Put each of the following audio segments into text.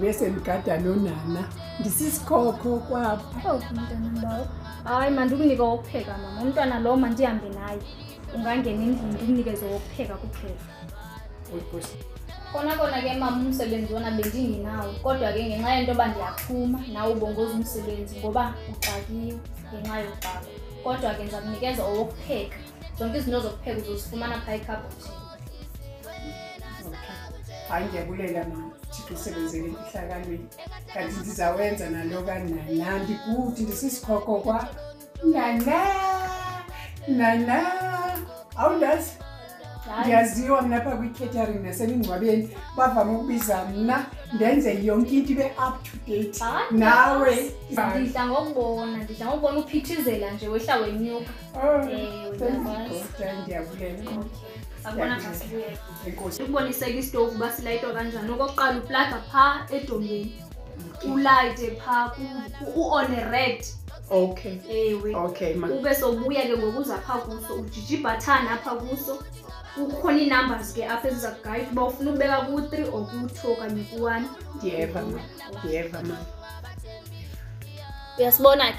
mesendigada nonana ndisisikhokho kwabo oh, mntanambawo hayi mandikunika wokupheka mama umntwana lo mandihambe naye ungangena endlini ndikunikeze wokupheka kuphela kona kona ke mama umsebenzi wona bendingenawo kodwa ke ngenxa yento yoba ndiyaphuma nawe ubongoza umsebenzi ngoba uxakiwe ngenxa yokubaba kodwa ke ndiza kunikeza owokupheka zonke izinto zokupheka uzozifumana phaa ekhabhothini hayi ndiyabulela ma thixo usebenzele emfihlakalweni kanti ndizawenza nalo kanana ndikude ndisisikhoko kwa nana nana awundazi ndiyaziwa mna pha kwi-catering nasemingcwabeni bavame ukubiza mna ndenze yonke into ibe up to date nawe ndidla ngokubona ndidla ngokubona uphithizela nje wehla wenyuka uboniseka isitovu uba silayitwa kanjani okokuqala uplaga phaa edongeni ulayite phaa uone red okay ewe okay ube sobuya ke ngokuza phaa kuso ujija ibhathani apha kuso kukhona ii-numbers ke apha eziza kugayida uba ufuna ukubeka ku-three or ku-two okanye ku-one ndiyeva ma ndiyeva ma uyasibona ke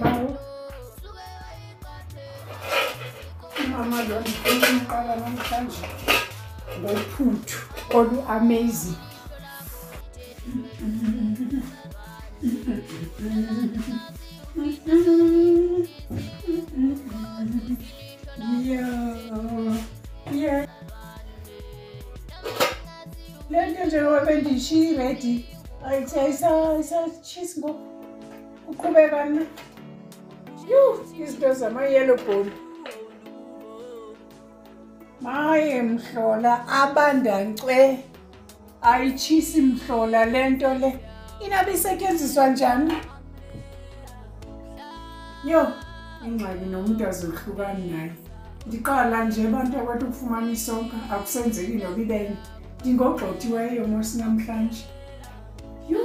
Bawo. Umama lo ndifuna umqala namhlanje ngophuthu olu-amazing. Yeah. Yeah. le nto njengoba bendiyishiyi redi ayisatshisi ngoku uqhubeka na yhu izinto zamayelo bhoni maye mhlola abandancwe ayitshisi mhlola le nto le inabe isetyenziswa njani yho ingxaki nomntu azohlukani naye ndiqala nje abantu akwethu ukufumana isonka akusenzeki noba ibeni ndingogxothiweyo mos namhlanje yho